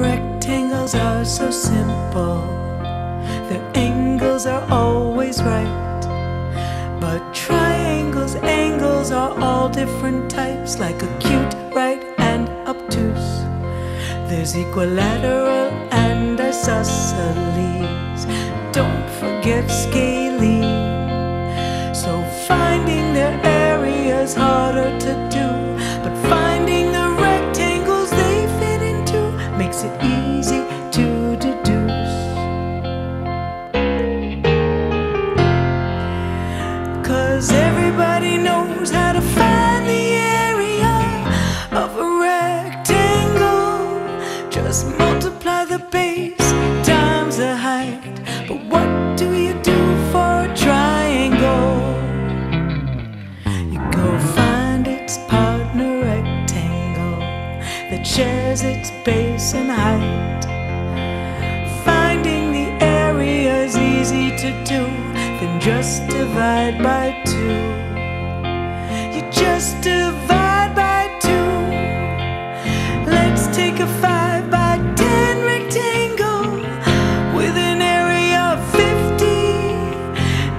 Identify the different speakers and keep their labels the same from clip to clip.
Speaker 1: Rectangles are so simple, their angles are always right. But triangles, angles are all different types, like acute, right, and obtuse. There's equilateral and isosceles. Don't forget scalene. So finding their area's harder Everybody knows how to find the area of a rectangle. Just multiply the base times the height. But what do you do for a triangle? You go find its partner rectangle that shares its base and height. Finding the area is easy to do, then just divide by two. Just divide by two. Let's take a five by ten rectangle with an area of fifty.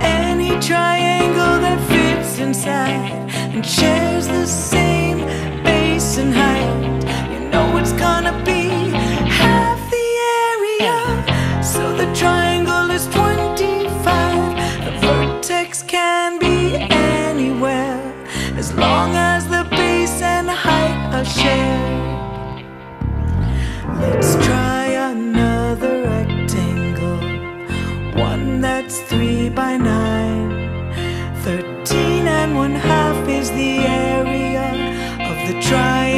Speaker 1: Any triangle that fits inside and shares the same base and height. You know it's gonna be half the area. Long as the base and height are shared. Let's try another rectangle, one that's three by nine. Thirteen and one half is the area of the triangle.